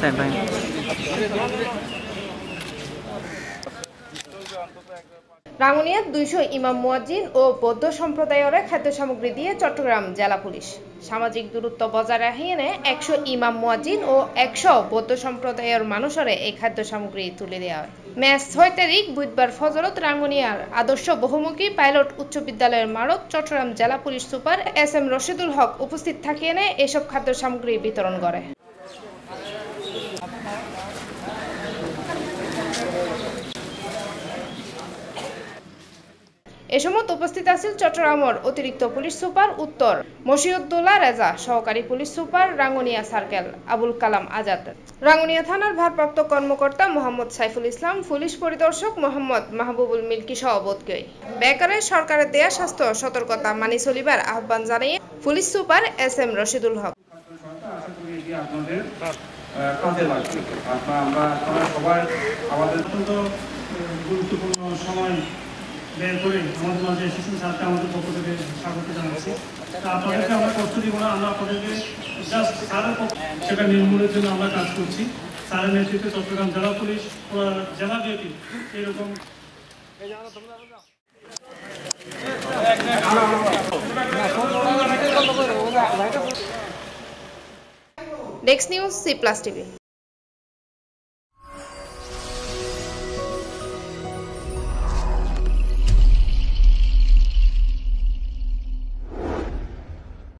Same time. রাঙ্গুনিয়ার দুইশো ইমাম মুয়াজ্জিন ও বৌদ্ধ সম্প্রদায়ের খাদ্য সামগ্রী দিয়ে চট্টগ্রাম জেলা পুলিশ। সামাজিক দূরত্ব বজায় রাখিয়ে একশো ইমাম মুয়াজ্জিন ও একশো বৌদ্ধ সম্প্রদায়ের মানুষরে এই খাদ্য সামগ্রী তুলে দেওয়া হয়। ম্যাচ ছয় তারিখ বুধবার ফজরত রাঙ্গুনিয়ার আদর্শ বহুমুখী পাইলট উচ্চ বিদ্যালয়ের মারত চট্টগ্রাম জেলা police super S M Rashidul Haque উপস্থিত থাকিয়ে এসব খাদ্য সামগ্রী বিতরণ করে। এ সময় উপস্থিত আছেন চট্টগ্রামের অতিরিক্ত পুলিশ সুপার উত্তর, মশিউদ্দৌলা রেজা, সহকারী police super Rangunia circle, Abul Kalam Azad. Rangunia থানার ভারপ্রাপ্ত কর্মকর্তা মোহাম্মদ সাইফুল ইসলাম, পুলিশ পরিদর্শক মোহাম্মদ মাহবুবুল মিল্কি সহ বোধকই বেকারে সরকারের দেয়া স্বাস্থ্য সতর্কতা মানি চলিবার আহ্বান জানিয়ে police super S M Rashidul Haque. আমরা সবাই আমাদের অত্যন্ত গুরুত্বপূর্ণ সময় বের করে আমাদের মাঝে শিশু স্যারকে আমাদের পক্ষ থেকে স্বাগত জানাচ্ছি। আপনাদেরকে আমরা দিব না আমরা আপনাদেরকে জাস্ট স্যারের সেটা নির্মূলের জন্য আমরা কাজ করছি। স্যারের নেতৃত্বে চট্টগ্রাম জেলা পুলিশ জেলা ব্যাপী এরকম desk news C plus TV